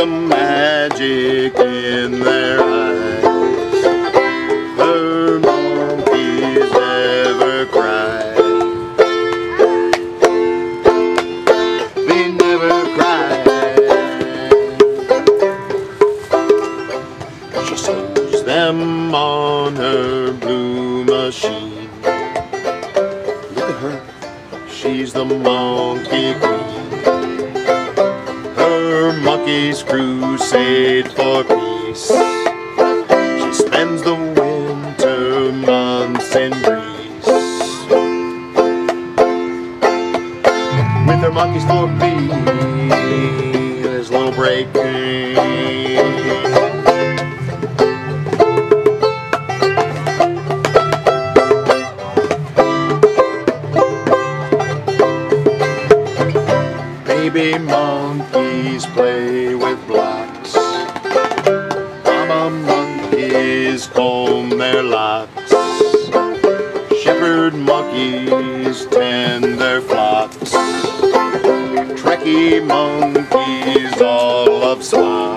some magic in their eyes. Her monkeys never cry. They never cry. She sews them on her blue machine. Look at her, she's the monkey queen. Monkeys crusade for peace. She spends the winter months in Greece. With her monkeys for peace, little break. Baby monkeys play with blocks. Mama monkeys comb their locks. Shepherd monkeys tend their flocks. Trekkie monkeys all love Spock.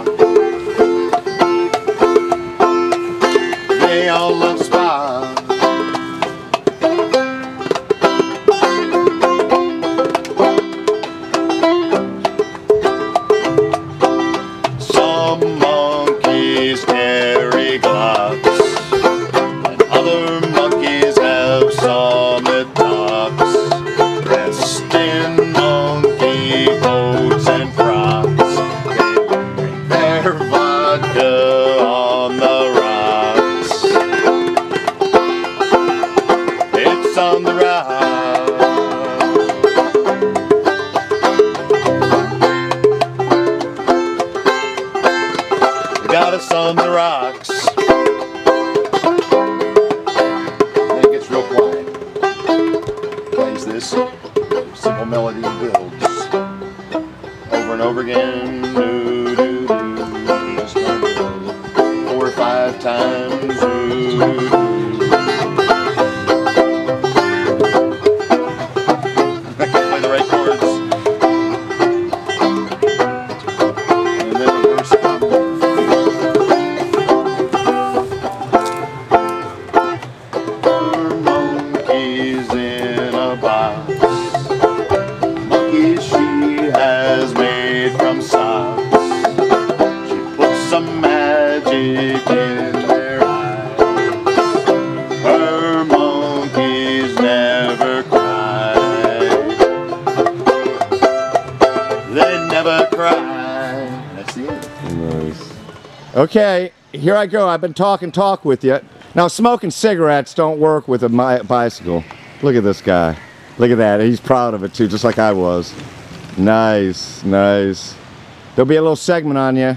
On the rocks. got us on the rocks. Then it gets real quiet. Plays this simple melody builds over and over again. Okay, here I go. I've been talking talk with you. Now, smoking cigarettes don't work with a bicycle. Look at this guy. Look at that. He's proud of it too, just like I was. Nice, nice. There'll be a little segment on you.